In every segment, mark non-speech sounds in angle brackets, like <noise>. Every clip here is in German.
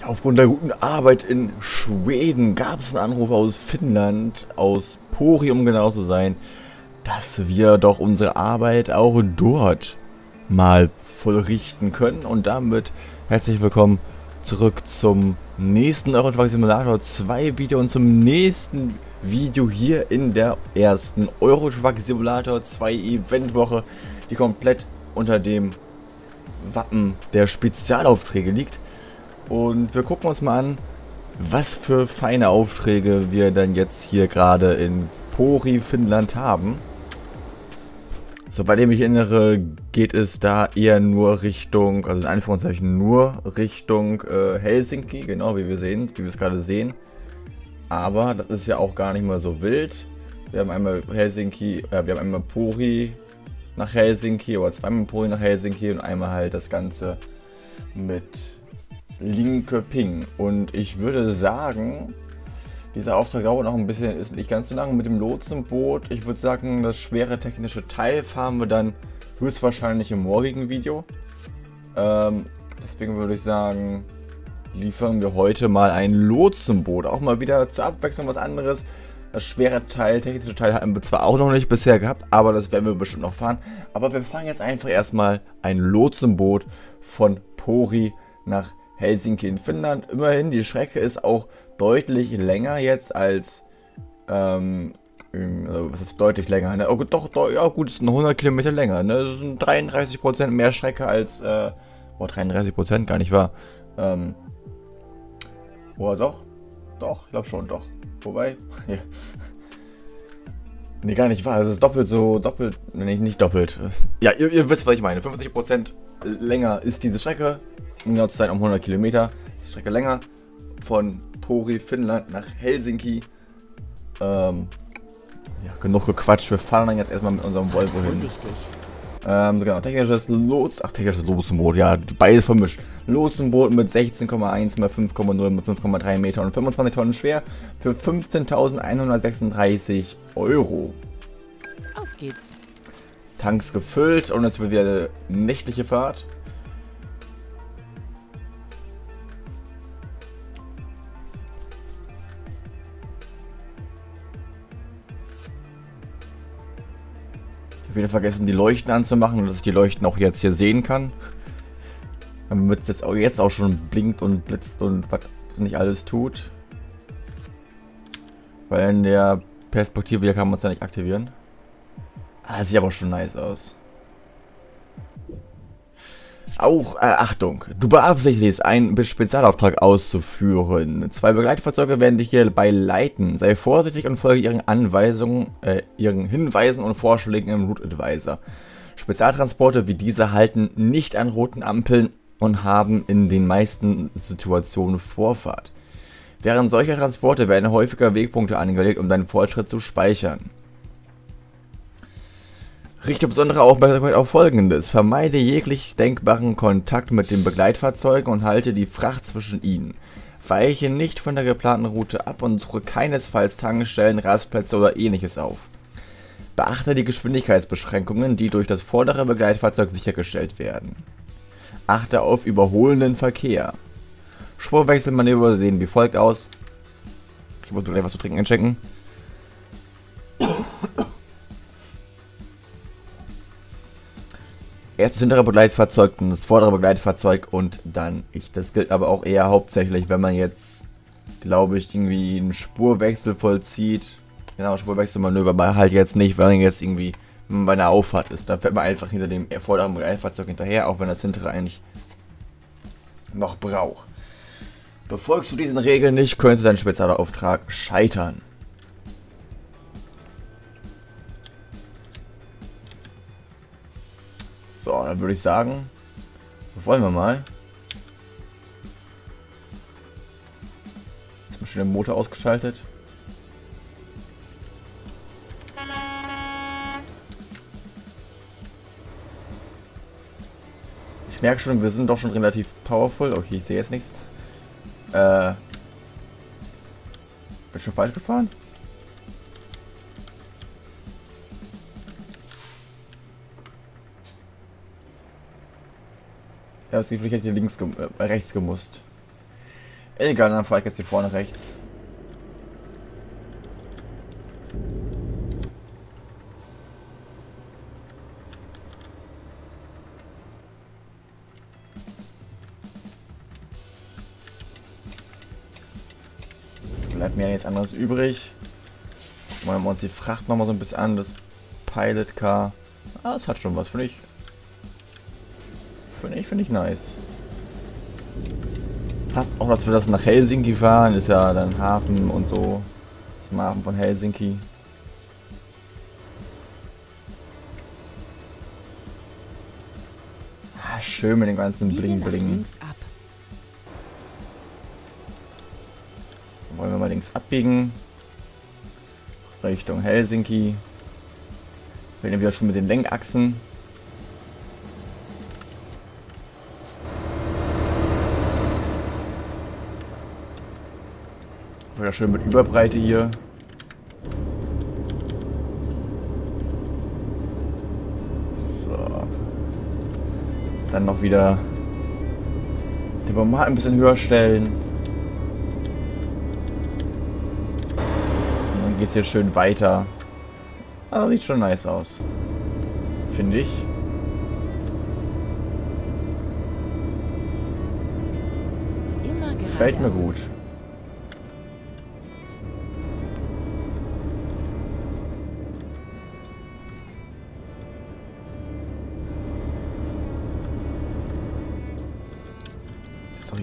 Ja, aufgrund der guten Arbeit in Schweden gab es einen Anruf aus Finnland, aus Pori, um genau zu sein, dass wir doch unsere Arbeit auch dort mal vollrichten können. Und damit herzlich willkommen zurück zum nächsten Euro Truck Simulator 2 Video und zum nächsten Video hier in der ersten Euro Truck Simulator 2 Eventwoche, die komplett unter dem Wappen der Spezialaufträge liegt. Und wir gucken uns mal an, was für feine Aufträge wir dann jetzt hier gerade in Pori, Finnland haben. Soweit ich mich erinnere, geht es da eher nur Richtung, also in Anführungszeichen nur Richtung äh, Helsinki, genau wie wir sehen, wie wir es gerade sehen. Aber das ist ja auch gar nicht mal so wild. Wir haben einmal Helsinki, äh, wir haben einmal Pori nach Helsinki oder zweimal Pori nach Helsinki und einmal halt das Ganze mit Linköping. Und ich würde sagen, dieser Auftrag dauert noch ein bisschen, ist nicht ganz so lang mit dem Lotsenboot. Ich würde sagen, das schwere technische Teil fahren wir dann höchstwahrscheinlich im morgigen Video. Ähm, deswegen würde ich sagen, liefern wir heute mal ein Lotsenboot. Auch mal wieder zur Abwechslung was anderes. Das schwere Teil, technische Teil haben wir zwar auch noch nicht bisher gehabt, aber das werden wir bestimmt noch fahren. Aber wir fahren jetzt einfach erstmal ein Lotsenboot von Pori nach Helsinki in Finnland. Immerhin, die Strecke ist auch deutlich länger jetzt als, ähm, also was ist deutlich länger, ne? Oh, doch, doch, ja gut, es sind 100 Kilometer länger, ne? Das sind 33% mehr Strecke als, äh, oh, 33% gar nicht wahr. Ähm, oh, doch, doch, ich glaube schon, doch. Wobei. <laughs> Nee, gar nicht wahr. Es ist doppelt so, doppelt, nee, nicht doppelt. Ja, ihr, ihr wisst, was ich meine. 50% länger ist diese Strecke um genau zu sein, um 100 Kilometer. Das ist die Strecke länger. Von Pori, Finnland nach Helsinki. Ähm, ja, genug gequatscht. Wir fahren dann jetzt erstmal mit unserem Volvo hin. Ähm, genau, technisches Lots, ach, technisches Lotsenboot, ja, beides vermischt. Lotsenboot mit 16,1 mal 5,0 mit 5,3 Meter und 25 Tonnen schwer für 15.136 Euro. Auf geht's. Tanks gefüllt und es wird wieder eine nächtliche Fahrt. Wieder vergessen, die Leuchten anzumachen, dass ich die Leuchten auch jetzt hier sehen kann. Damit es jetzt auch schon blinkt und blitzt und was nicht alles tut. Weil in der Perspektive hier kann man es ja nicht aktivieren. Ah, sieht aber schon nice aus. Auch, äh, Achtung, du beabsichtigst, einen Spezialauftrag auszuführen. Zwei Begleitfahrzeuge werden dich hierbei leiten. Sei vorsichtig und folge ihren Anweisungen, äh, ihren Hinweisen und Vorschlägen im Route Advisor. Spezialtransporte wie diese halten nicht an roten Ampeln und haben in den meisten Situationen Vorfahrt. Während solcher Transporte werden häufiger Wegpunkte angelegt, um deinen Fortschritt zu speichern. Richte besondere Aufmerksamkeit auf Folgendes. Vermeide jeglich denkbaren Kontakt mit den Begleitfahrzeugen und halte die Fracht zwischen ihnen. Weiche nicht von der geplanten Route ab und suche keinesfalls Tankstellen, Rastplätze oder ähnliches auf. Beachte die Geschwindigkeitsbeschränkungen, die durch das vordere Begleitfahrzeug sichergestellt werden. Achte auf überholenden Verkehr. Spurwechselmanöver sehen wie folgt aus. Ich muss gleich was zu trinken einchecken. Erst das hintere Begleitfahrzeug, dann das vordere Begleitfahrzeug und dann ich. Das gilt aber auch eher hauptsächlich, wenn man jetzt, glaube ich, irgendwie einen Spurwechsel vollzieht. Genau, Spurwechselmanöver, aber halt jetzt nicht, wenn man jetzt irgendwie bei einer Auffahrt ist. Dann fährt man einfach hinter dem vorderen Begleitfahrzeug hinterher, auch wenn das hintere eigentlich noch braucht. Befolgst du diesen Regeln nicht, könnte dein spezieller Auftrag scheitern. So, dann würde ich sagen, wollen wir mal. Ist mal schon der Motor ausgeschaltet. Ich merke schon, wir sind doch schon relativ powerful. Okay, ich sehe jetzt nichts. Äh. Bin schon falsch gefahren? Ja, das Gefühl, ich hätte hier links, gem äh, rechts gemusst. Egal, dann fahre ich jetzt hier vorne rechts. Bleibt mir nichts anderes übrig. Wollen wir uns die Fracht nochmal so ein bisschen an. Das Pilot Car. Ah, das hat schon was, finde ich. Finde ich, finde ich nice. Passt auch, dass wir das nach Helsinki fahren. Ist ja dann Hafen und so. Das Hafen von Helsinki. Ah, schön mit dem ganzen Bling Bling. Wollen wir mal links abbiegen. Richtung Helsinki. Wir schon mit den Lenkachsen. Wieder schön mit Überbreite hier. So. Dann noch wieder den Bomber ein bisschen höher stellen. Und dann geht es hier schön weiter. Ah, sieht schon nice aus. Finde ich. Gefällt mir gut.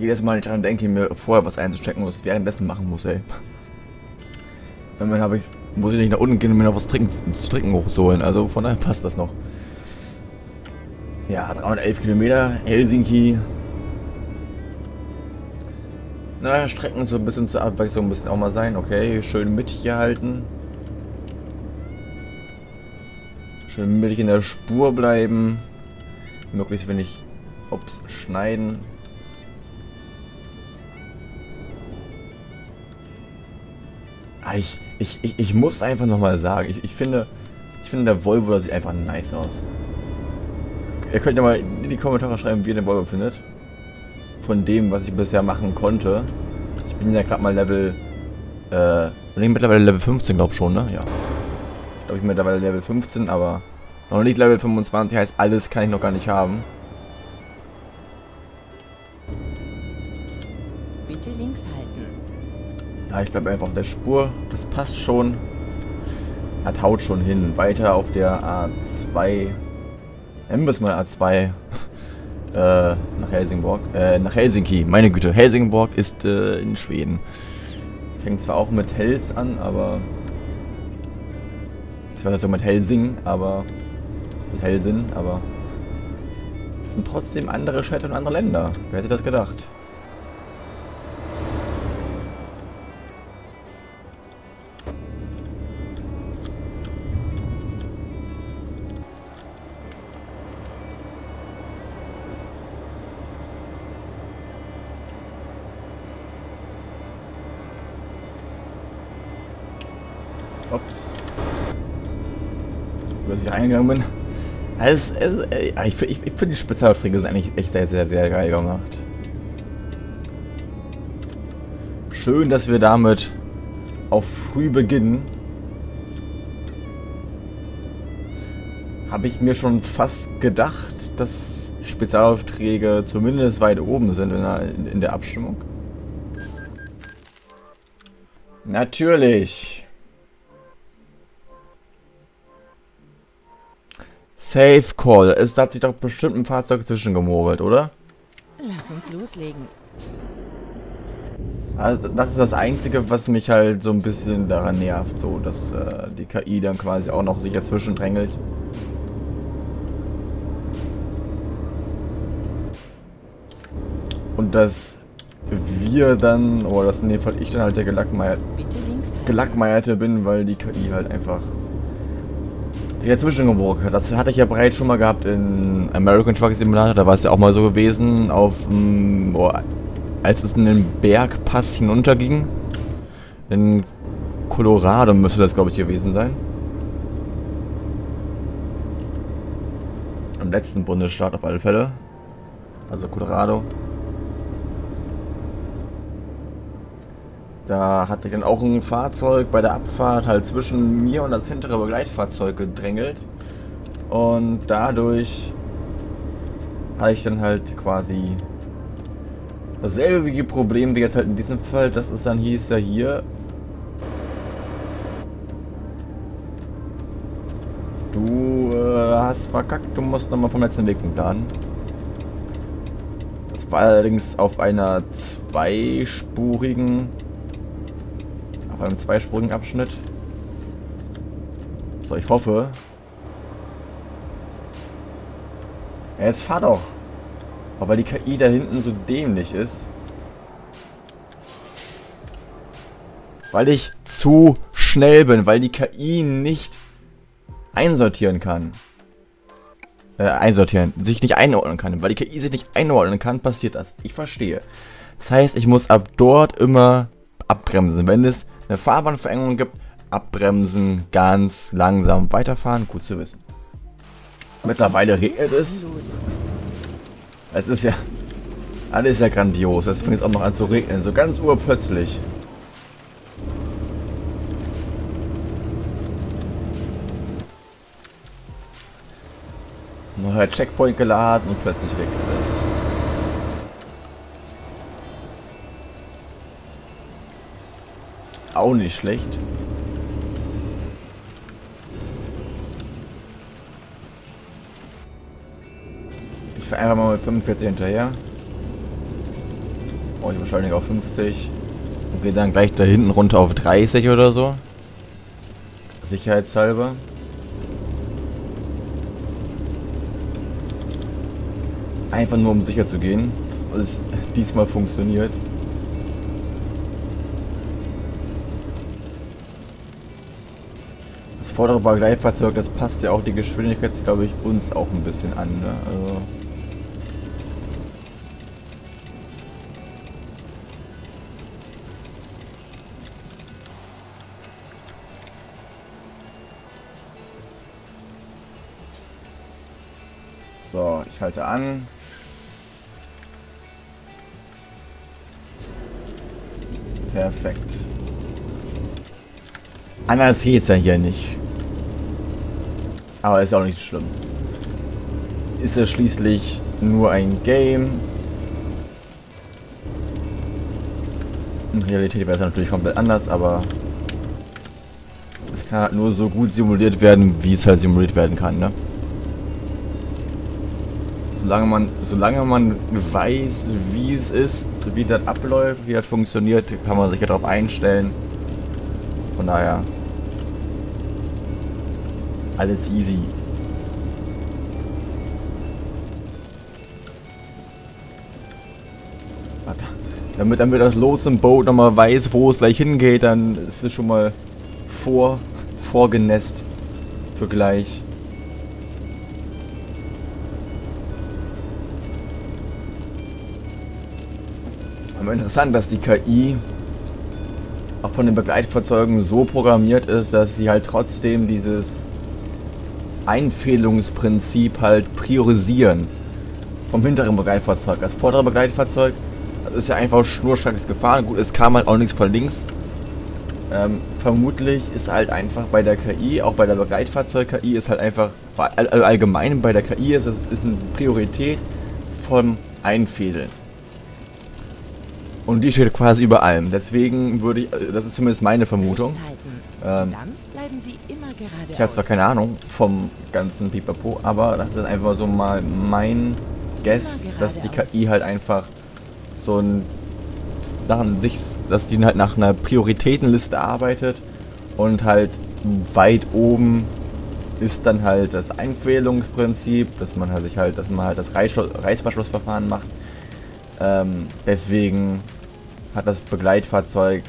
Jedes Mal dran denke, mir vorher was einzustecken und es währenddessen machen muss, ey. Dann habe ich muss ich nicht nach unten gehen, um mir noch was trinken, zu trinken hochzuholen. Also von daher passt das noch. Ja, 311 Kilometer, Helsinki. Na, Strecken so ein bisschen zur Abwechslung müssen auch mal sein. Okay, schön mittig hier halten. Schön mittig in der Spur bleiben. Möglichst wenig Ops schneiden. Ich, ich, ich, ich muss einfach nochmal sagen, ich, ich finde, ich finde der Volvo sieht einfach nice aus. Ihr könnt ja mal in die Kommentare schreiben, wie ihr den Volvo findet. Von dem, was ich bisher machen konnte. Ich bin ja gerade mal Level, äh, ich mittlerweile Level 15, glaube ich schon, ne? Ja. Ich glaube, ich bin mittlerweile Level 15, aber noch nicht Level 25, heißt alles kann ich noch gar nicht haben. Bitte links halten. Ja, ich bleibe einfach auf der Spur. Das passt schon. Hat haut schon hin. Weiter auf der A2. Nennen wir mal <laughs> A2. äh, nach Helsingborg. Äh, nach Helsinki. Meine Güte. Helsingborg ist äh, in Schweden. Fängt zwar auch mit Hels an, aber... Ich weiß so mit Helsing, aber... Mit Helsinn, aber... Es sind trotzdem andere Städte und andere Länder. Wer hätte das gedacht? Es, äh, ich, ich, ich finde die Spezialaufträge sind eigentlich echt sehr, sehr, sehr geil gemacht. Schön, dass wir damit auf früh beginnen. Habe ich mir schon fast gedacht, dass Spezialaufträge zumindest weit oben sind in der, in der Abstimmung. Natürlich. Safe Call. Es hat sich doch bestimmt ein Fahrzeug zwischengemogelt, oder? Lass uns loslegen. Also das ist das Einzige, was mich halt so ein bisschen daran nervt, so dass äh, die KI dann quasi auch noch sich dazwischen drängelt. Und dass wir dann, oder dass in dem Fall ich dann halt der Gelackmeierte, Gelackmeierte bin, weil die KI halt einfach gemurkt hat. Das hatte ich ja bereits schon mal gehabt in American Truck Simulator. Da war es ja auch mal so gewesen, auf oh, als es in den Bergpass hinunterging. In Colorado müsste das, glaube ich, gewesen sein. Im letzten Bundesstaat auf alle Fälle. Also Colorado. Da hat sich dann auch ein Fahrzeug bei der Abfahrt halt zwischen mir und das hintere Begleitfahrzeug gedrängelt. Und dadurch hatte ich dann halt quasi dasselbe Problem wie jetzt halt in diesem Fall. Das ist dann hieß ja hier. Du äh, hast verkackt, du musst nochmal vom letzten Weg planen. Das war allerdings auf einer zweispurigen, auf einem zweispurigen Abschnitt. So, ich hoffe. Ja, jetzt fahr doch. Aber weil die KI da hinten so dämlich ist. Weil ich zu schnell bin, weil die KI nicht einsortieren kann. Äh, einsortieren, sich nicht einordnen kann. Weil die KI sich nicht einordnen kann, passiert das. Ich verstehe. Das heißt, ich muss ab dort immer abbremsen. Wenn es eine Fahrbahnverengung gibt, abbremsen, ganz langsam weiterfahren. Gut zu wissen. Mittlerweile regnet es. Es ist ja... Alles ja grandios. Es fängt auch noch an zu regnen. So ganz urplötzlich. Neuer Checkpoint geladen und plötzlich regnet es. Auch nicht schlecht. Ich fahre einfach mal mit 45 hinterher. Und die Beschleunigung auf 50. Und gehe dann gleich da hinten runter auf 30 oder so. Sicherheitshalber. Einfach nur um sicher zu gehen, dass es <laughs> diesmal funktioniert. Vordere Begleitfahrzeug, das passt ja auch die Geschwindigkeit, glaube ich, uns auch ein bisschen an. Ne? Also So, ich halte an. Perfekt. Anders geht's ja hier nicht. Aber ist auch nicht schlimm. Ist ja schließlich nur ein Game. In Realität wäre es natürlich komplett anders, aber es kann halt nur so gut simuliert werden, wie es halt simuliert werden kann, ne? Solange man, solange man weiß, wie es ist, wie das abläuft, wie das funktioniert, kann man sich ja darauf einstellen. Von daher alles easy. Damit, damit das Lotsenboot nochmal weiß, wo es gleich hingeht, dann ist es schon mal vor, vorgenässt für gleich. Aber interessant, dass die KI auch von den Begleitfahrzeugen so programmiert ist, dass sie halt trotzdem dieses Einfehlungsprinzip halt priorisieren vom hinteren Begleitfahrzeug. Das vordere Begleitfahrzeug, das ist ja einfach schnurstracks gefahren. Gut, es kam halt auch nichts von links. Ähm, vermutlich ist halt einfach bei der KI, auch bei der Begleitfahrzeug-KI, ist halt einfach, all, allgemein bei der KI ist es ist eine Priorität vom Einfädeln. Und die steht quasi über allem. Deswegen würde ich, das ist zumindest meine Vermutung. Ähm, ich habe zwar keine Ahnung vom ganzen Pipapo, aber das ist einfach so mal mein Guess, dass die KI halt einfach so ein nach sich, dass die halt nach einer Prioritätenliste arbeitet und halt weit oben ist dann halt das Einfählungsprinzip, dass man halt sich halt, dass man halt das Reißverschlussverfahren macht. Ähm, deswegen hat das Begleitfahrzeug,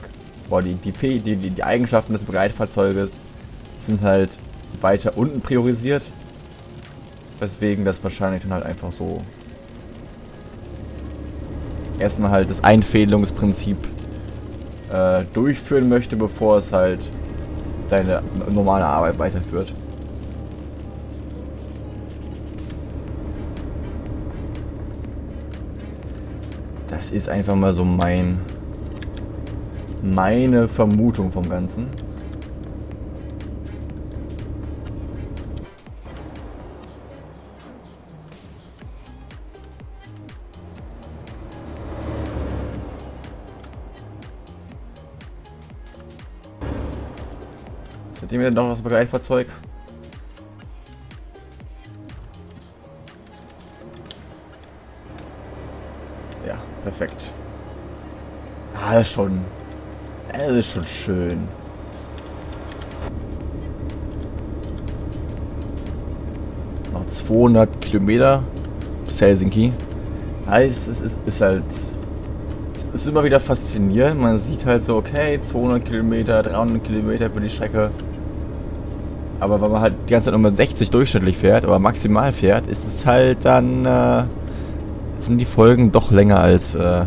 boah, die, die, die, die Eigenschaften des Begleitfahrzeuges sind halt weiter unten priorisiert. Weswegen das wahrscheinlich dann halt einfach so erstmal halt das Einfädelungsprinzip äh, durchführen möchte, bevor es halt deine normale Arbeit weiterführt. Das ist einfach mal so mein meine Vermutung vom Ganzen. Seitdem wir noch das Begleitfahrzeug. Ja, perfekt. Ah, das ist schon. Das ist schon schön. Noch 200 Kilometer bis Helsinki. Ja, es ist, ist, halt. Es ist immer wieder faszinierend. Man sieht halt so, okay, 200 Kilometer, 300 Kilometer für die Strecke. Aber wenn man halt die ganze Zeit nur mit 60 durchschnittlich fährt, oder maximal fährt, ist es halt dann. Äh, sind die Folgen doch länger als äh,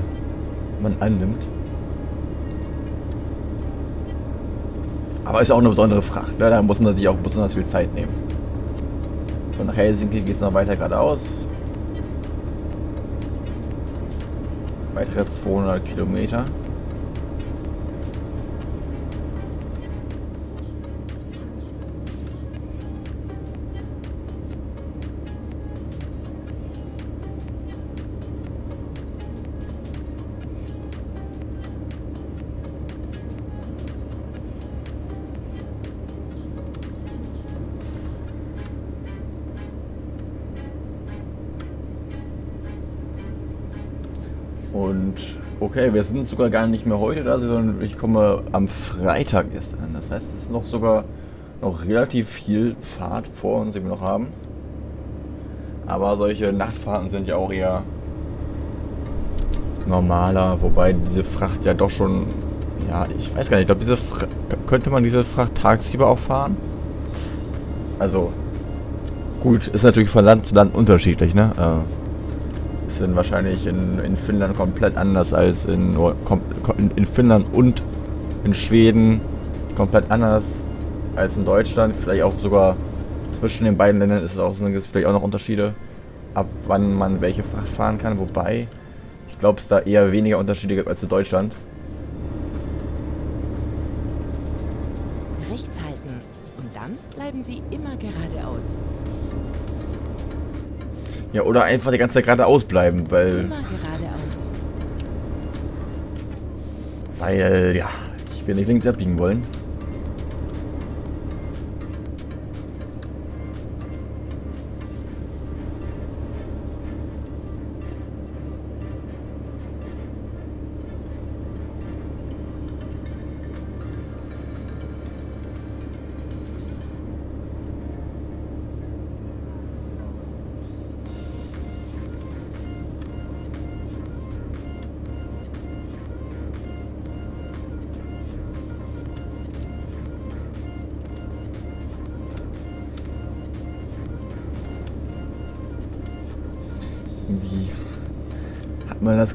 man annimmt. Aber ist auch eine besondere Fracht, ne? da muss man sich auch besonders viel Zeit nehmen. Von Helsinki geht es noch weiter geradeaus. Weitere 200 Kilometer. Okay, wir sind sogar gar nicht mehr heute da, sondern ich komme am Freitag erst an. Das heißt, es ist noch sogar noch relativ viel Fahrt vor uns, die wir noch haben. Aber solche Nachtfahrten sind ja auch eher normaler, wobei diese Fracht ja doch schon, ja, ich weiß gar nicht, ich glaube, diese Fra könnte man diese Fracht tagsüber auch fahren? Also, gut, ist natürlich von Land zu Land unterschiedlich, ne? Äh, sind wahrscheinlich in, in Finnland komplett anders als in, in Finnland und in Schweden komplett anders als in Deutschland. Vielleicht auch sogar zwischen den beiden Ländern ist es auch, sind vielleicht auch noch Unterschiede, ab wann man welche Fracht fahren kann. Wobei, ich glaube, es da eher weniger Unterschiede gibt als in Deutschland. Rechts halten und dann bleiben Sie immer geradeaus. Ja, oder einfach die ganze Zeit geradeaus bleiben, weil... Geradeaus. Weil, ja, ich will nicht links abbiegen wollen.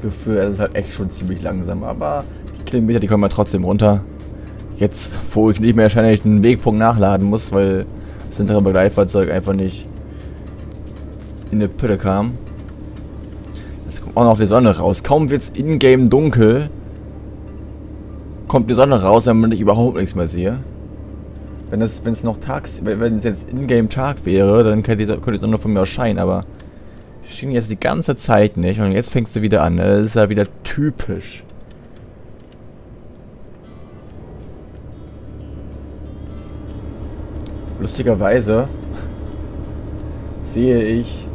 Das Gefühl, es ist halt echt schon ziemlich langsam. Aber die Kilometer, die kommen ja trotzdem runter. Jetzt, wo ich nicht mehr wahrscheinlich einen Wegpunkt nachladen muss, weil das hintere Begleitfahrzeug einfach nicht in eine Pütte kam. Jetzt kommt auch noch die Sonne raus. Kaum wird es in-game dunkel, kommt die Sonne raus, damit ich überhaupt nichts mehr sehe. Wenn es noch tags, wenn es jetzt in-game Tag wäre, dann könnte die Sonne von mir erscheinen, aber schien jetzt die ganze Zeit nicht und jetzt fängst du wieder an. Ne? Das ist ja wieder typisch. Lustigerweise <laughs> sehe ich,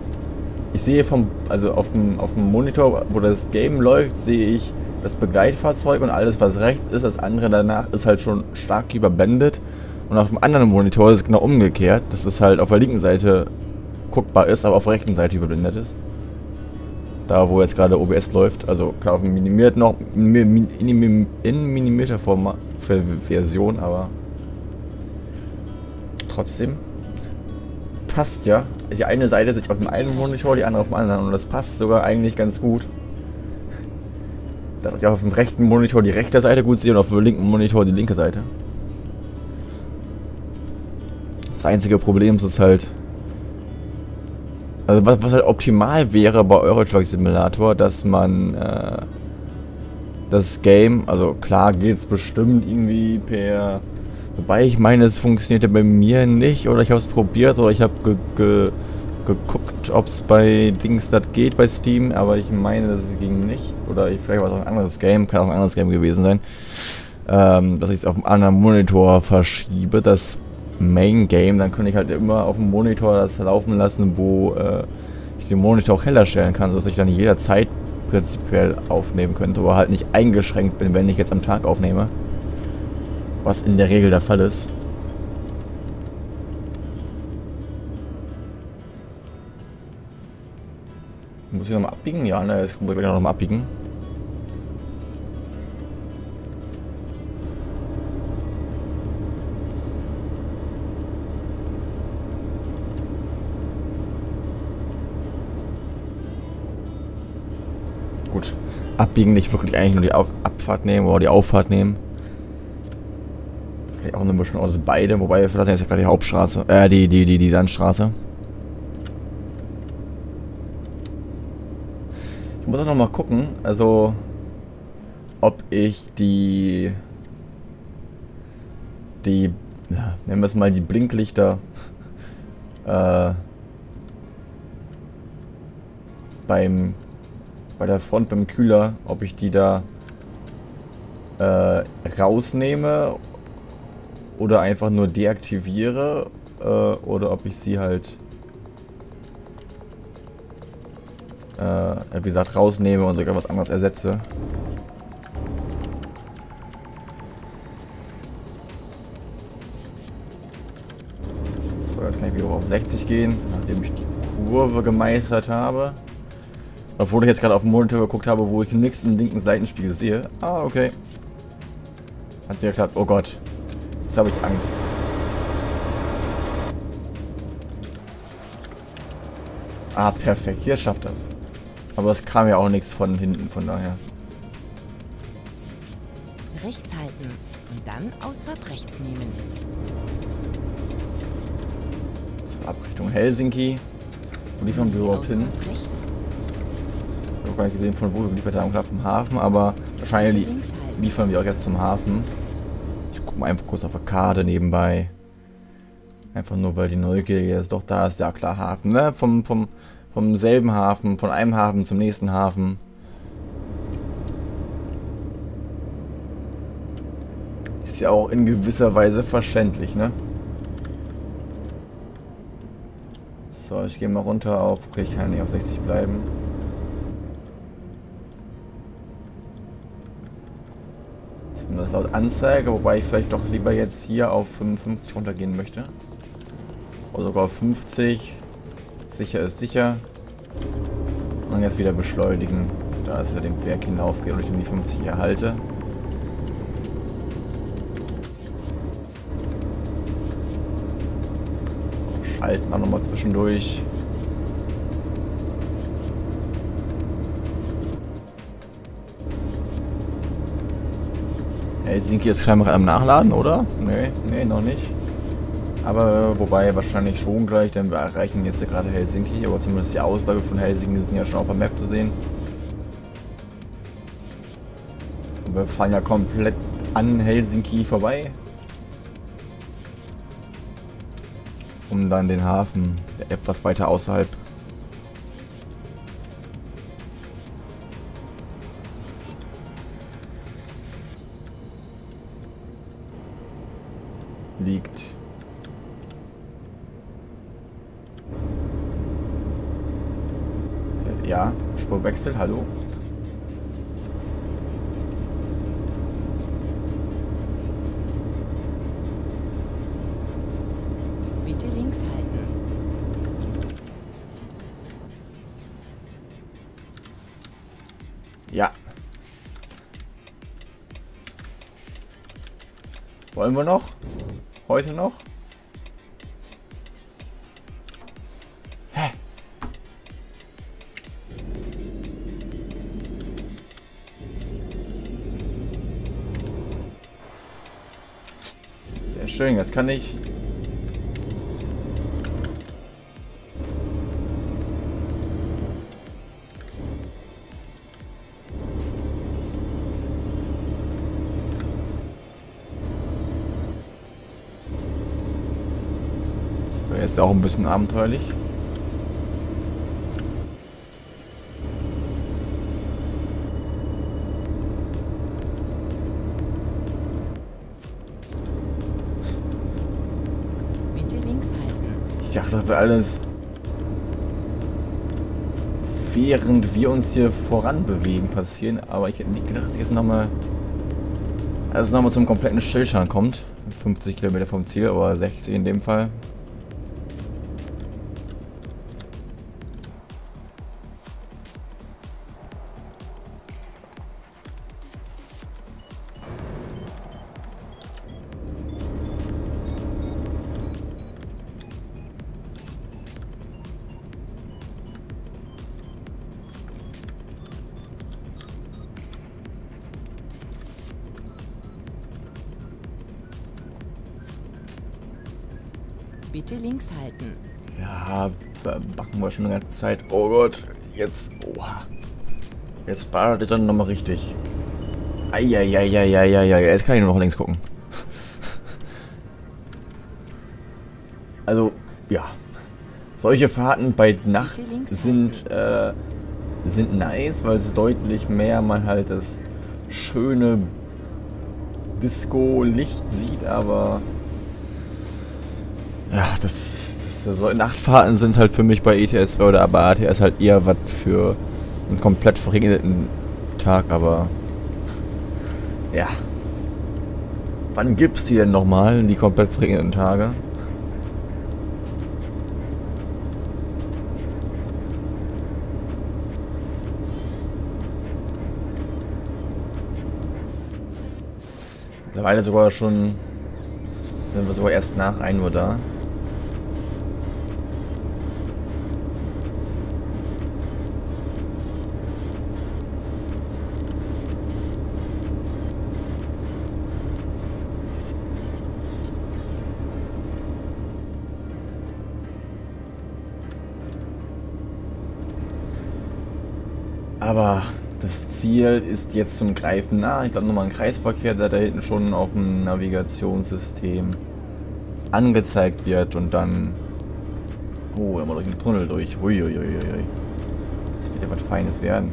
ich sehe vom, also auf dem, auf dem Monitor, wo das Game läuft, sehe ich das Begleitfahrzeug und alles, was rechts ist. Das andere danach ist halt schon stark überblendet. Und auf dem anderen Monitor ist es genau umgekehrt. Das ist halt auf der linken Seite guckbar ist, aber auf der rechten Seite überblendet ist. Da, wo jetzt gerade OBS läuft. Also klar, minimiert noch in minimierter Form Version, aber trotzdem passt ja. Die eine Seite sich auf dem einen Monitor, die andere auf dem anderen und das passt sogar eigentlich ganz gut. Dass ich auf dem rechten Monitor die rechte Seite gut sehe und auf dem linken Monitor die linke Seite. Das einzige Problem ist halt, also was, was halt optimal wäre bei Euro Truck Simulator, dass man äh, das Game. Also klar geht es bestimmt irgendwie per... Wobei ich meine, es funktionierte bei mir nicht. Oder ich habe es probiert. Oder ich habe ge ge geguckt, ob es bei Dings das geht bei Steam. Aber ich meine, das ging nicht. Oder ich, vielleicht war es auch ein anderes Game. Kann auch ein anderes Game gewesen sein. Ähm, dass ich es auf einem anderen Monitor verschiebe. Das Main Game. Dann könnte ich halt immer auf dem Monitor das laufen lassen, wo... Äh, ich den Monitor auch heller stellen kann, sodass ich dann jederzeit prinzipiell aufnehmen könnte, aber halt nicht eingeschränkt bin, wenn ich jetzt am Tag aufnehme. Was in der Regel der Fall ist. Muss ich nochmal abbiegen? Ja, ne, jetzt kommt gleich nochmal abbiegen. Abbiegen, nicht wirklich eigentlich nur die Abfahrt nehmen oder die Auffahrt nehmen. Vielleicht auch eine Mischung aus beide, wobei wir verlassen jetzt ja gerade die Hauptstraße, äh, die, die, die, die Landstraße. Ich muss auch noch mal gucken, also, ob ich die, die, ja, nennen wir es mal die Blinklichter, äh, beim bei der Front beim Kühler, ob ich die da äh, rausnehme oder einfach nur deaktiviere äh, oder ob ich sie halt äh, wie gesagt rausnehme und sogar was anderes ersetze. So, jetzt kann ich wieder auf 60 gehen, nachdem ich die Kurve gemeistert habe. Obwohl ich jetzt gerade auf dem Monitor geguckt habe, wo ich nichts im linken Seitenspiegel sehe. Ah, okay. Hat sehr geklappt. Oh Gott. Jetzt habe ich Angst. Ah, perfekt. Hier schafft das. Aber es kam ja auch nichts von hinten, von daher. Rechts halten und dann Ausfahrt rechts nehmen. So, ab Richtung Helsinki. Wo liefern wir überhaupt hin? Rechts gar nicht gesehen, von wo wir geliefert haben. Klar, vom Hafen, aber wahrscheinlich liefern wir auch jetzt zum Hafen. Ich gucke mal einfach kurz auf der Karte nebenbei. Einfach nur, weil die Neugier jetzt doch da ist. Ja, klar, Hafen, ne? Vom, vom, vom selben Hafen, von einem Hafen zum nächsten Hafen. Ist ja auch in gewisser Weise verständlich, ne? So, ich gehe mal runter auf... Okay, ich kann nicht auf 60 bleiben. Das laut Anzeige, wobei ich vielleicht doch lieber jetzt hier auf 55 runtergehen möchte. Oder sogar auf 50. Sicher ist sicher. Und dann jetzt wieder beschleunigen, da es ja den Berg hinaufgeht und ich den die 50 erhalte. So, schalten wir nochmal zwischendurch. Helsinki ist scheinbar am Nachladen, oder? Nee, nee, noch nicht. Aber wobei wahrscheinlich schon gleich, denn wir erreichen jetzt gerade Helsinki, aber zumindest die Auslage von Helsinki sind ja schon auf der Map zu sehen. Wir fahren ja komplett an Helsinki vorbei. Um dann den Hafen etwas weiter außerhalb liegt. Äh, ja, Spurwechsel, hallo. Bitte links halten. Ja. Wollen wir noch? Heute noch? Hä? Sehr schön, jetzt kann ich Ist auch ein bisschen abenteuerlich. Bitte links halten. Ich dachte, das wäre alles während wir uns hier voran bewegen passieren, aber ich hätte nicht gedacht, dass nochmal also nochmal zum kompletten Stillstand kommt. 50 Kilometer vom Ziel, aber 60 in dem Fall. Links halten. Ja, ba- backen wir schon eine ganze Zeit. Oh Gott, jetzt. Oha. Jetzt ballert die Sonne nochmal richtig. Eieieiei, jetzt kann ich nur noch links gucken. <laughs> Also, ja. Solche Fahrten bei Nacht sind, äh, sind nice, weil es deutlich mehr man halt das schöne Disco-Licht sieht, aber ja, das, das so Nachtfahrten sind halt für mich bei ETS 2 oder bei ATS halt eher was für einen komplett verregneten Tag, aber ja. Wann gibt's die denn nochmal, die komplett verregneten Tage? Mittlerweile sogar schon sind wir sogar erst nach 1 Uhr da. Aber das Ziel ist jetzt zum Greifen nah. Ich glaube nochmal ein Kreisverkehr, der da hinten schon auf dem Navigationssystem angezeigt wird und dann... Oh, da mal durch den Tunnel durch. Huiuiuiui. Das wird ja was Feines werden.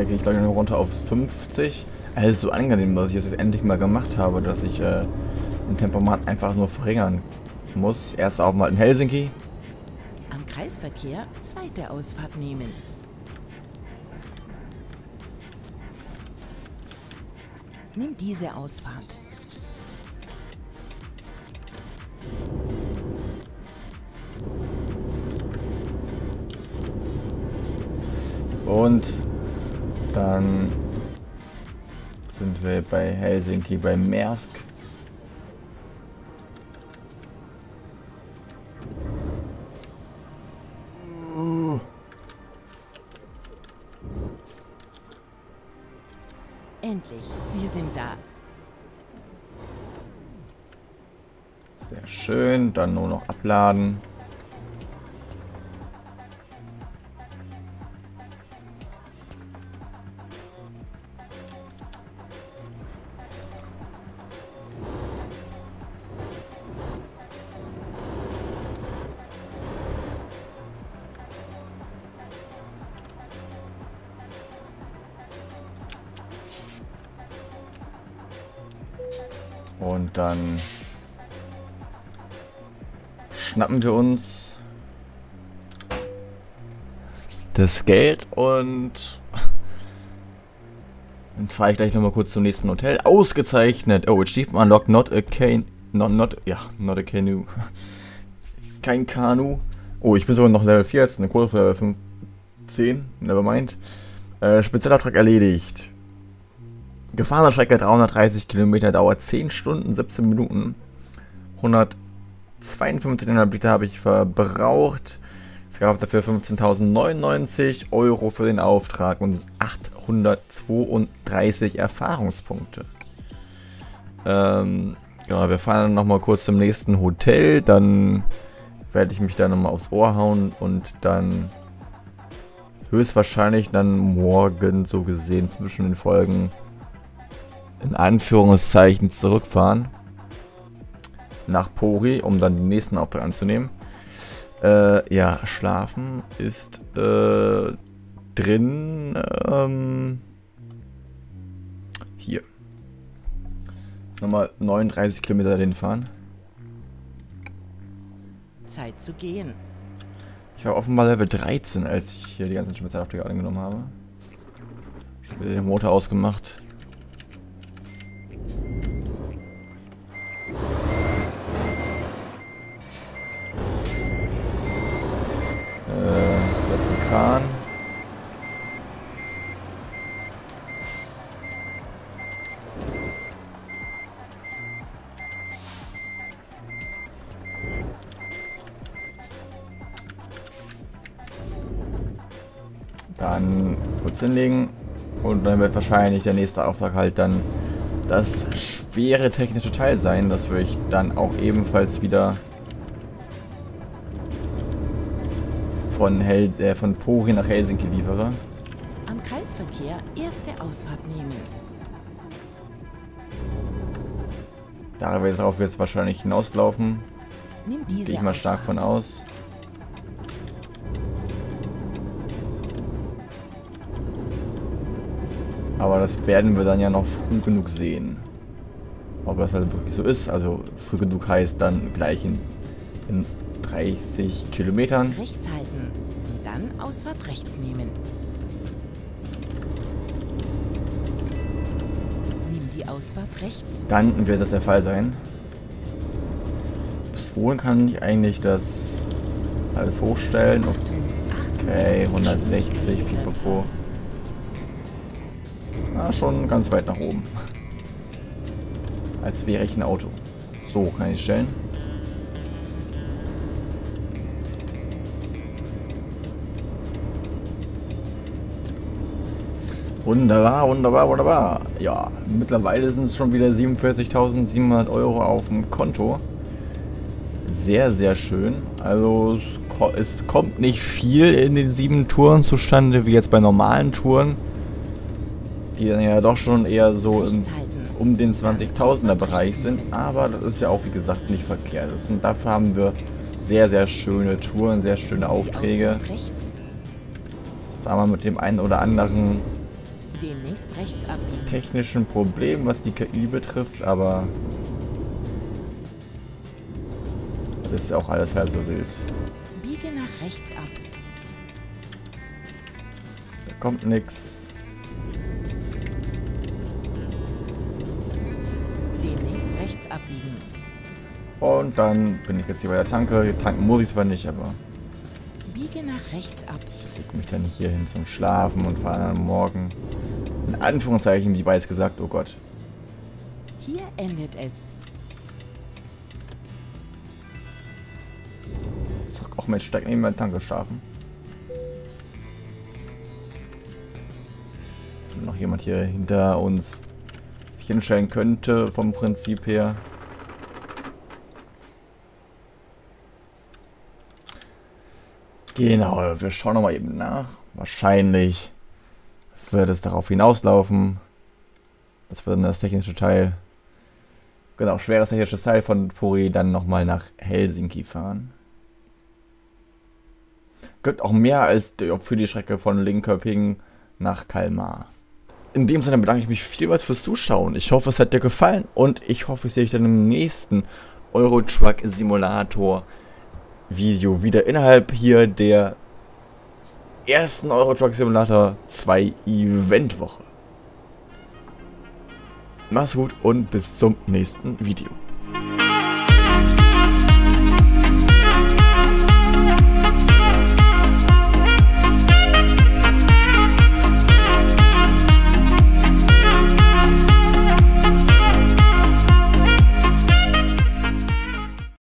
Kreisverkehr gehe ich glaube ich nur runter auf 50. Also es ist so angenehm, dass ich das jetzt endlich mal gemacht habe, dass ich äh, ein Tempomat einfach nur verringern muss. Erst auch mal in Helsinki. Am Kreisverkehr zweite Ausfahrt nehmen. Nimm diese Ausfahrt. Und dann sind wir bei Helsinki bei Maersk. Endlich, wir sind da. Sehr schön. Dann nur noch abladen. Das Geld und dann fahre ich gleich nochmal kurz zum nächsten Hotel. Ausgezeichnet. Oh, Achievement unlocked, not a cane. Not, not, ja, not a canoe. Kein Kanu. Oh, ich bin sogar noch Level 4, jetzt eine Kurve für Level 15. Nevermind. Äh, Spezialauftrag erledigt. Gefahrener Strecke 330 Kilometer, dauert 10 Stunden, 17 Minuten. 152,5 Liter habe ich verbraucht. Es gab dafür 15.099 Euro für den Auftrag und 832 Erfahrungspunkte. Ähm, genau, wir fahren dann nochmal kurz zum nächsten Hotel. Dann werde ich mich da nochmal aufs Ohr hauen und dann höchstwahrscheinlich dann morgen so gesehen zwischen den Folgen in Anführungszeichen zurückfahren nach Pori, um dann den nächsten Auftrag anzunehmen. Äh, ja, schlafen ist äh, drin. Ähm, hier. Nochmal 39 Kilometer dahin fahren. Zeit zu gehen. Ich war offenbar Level 13, als ich hier die ganzen Spezialaufträge angenommen habe. Schon wieder den Motor ausgemacht. Kurz hinlegen. Und dann wird wahrscheinlich der nächste Auftrag halt dann das schwere technische Teil sein, das ich dann auch ebenfalls wieder von, Hel äh, von Pori nach Helsinki liefere. Am Kreisverkehr erste Ausfahrt nehmen. Darauf wird es wahrscheinlich hinauslaufen. Gehe ich mal stark von aus. Aber das werden wir dann ja noch früh genug sehen. Ob das halt wirklich so ist. Also früh genug heißt dann gleich in, in 30 Kilometern. Rechts halten. Und dann Ausfahrt rechts nehmen. Nimm die Ausfahrt rechts. Dann wird das der Fall sein. Bis wohin kann ich eigentlich das alles hochstellen? Okay, auf die 160, Geschwindigkeitsbegrenzung. pipapo. Ah, schon ganz weit nach oben. Als wäre ich ein Auto. So kann ich stellen. Wunderbar, wunderbar, wunderbar. Ja, mittlerweile sind es schon wieder 47.700 Euro auf dem Konto. Sehr, sehr schön. Also es kommt nicht viel in den sieben Touren zustande, wie jetzt bei normalen Touren. Die dann ja doch schon eher so im, um den 20.000er Bereich sind. Aber das ist ja auch, wie gesagt, nicht verkehrt. Sind, dafür haben wir sehr, sehr schöne Touren, sehr schöne Aufträge. Da mal mit dem einen oder anderen technischen Problem, was die KI betrifft, aber das ist ja auch alles halb so wild. Biege nach rechts ab. Da kommt nix. Abbiegen. Und dann bin ich jetzt hier bei der Tanke. Tanken muss ich zwar nicht, aber Biege nach rechts ab. ich leg mich dann hier hin zum Schlafen und fahre dann morgen. In Anführungszeichen, wie bereits gesagt, oh Gott. Hier endet es. Auch Mensch, steig neben meinen Tanke schlafen. Noch jemand hier hinter uns hinstellen könnte, vom Prinzip her. Genau, wir schauen nochmal eben nach. Wahrscheinlich wird es darauf hinauslaufen. Das wird dann das technische Teil. Genau, schweres technisches Teil von Puri dann nochmal nach Helsinki fahren. Gibt auch mehr als für die Strecke von Linköping nach Kalmar. In dem Sinne bedanke ich mich vielmals fürs Zuschauen. Ich hoffe, es hat dir gefallen und ich hoffe, ich sehe dich dann im nächsten Euro Truck Simulator Video wieder innerhalb hier der ersten Euro Truck Simulator 2 Eventwoche. Mach's gut und bis zum nächsten Video.